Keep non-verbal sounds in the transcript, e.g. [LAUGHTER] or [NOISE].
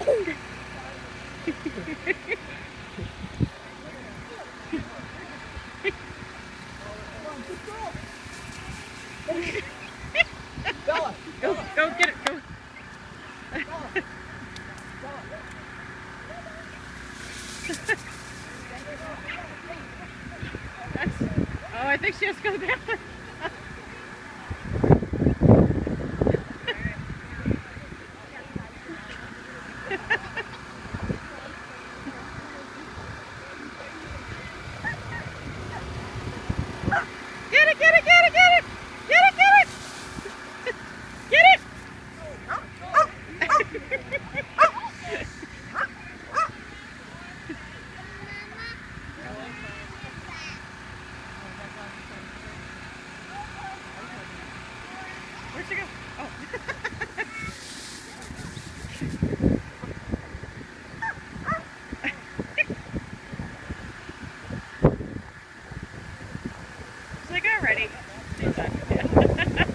[LAUGHS] [LAUGHS] Oh, I think she has to go down. Get it, get it, get it, get it! Get it, get it! Get it! Where'd she go? Oh. [LAUGHS] already. [LAUGHS]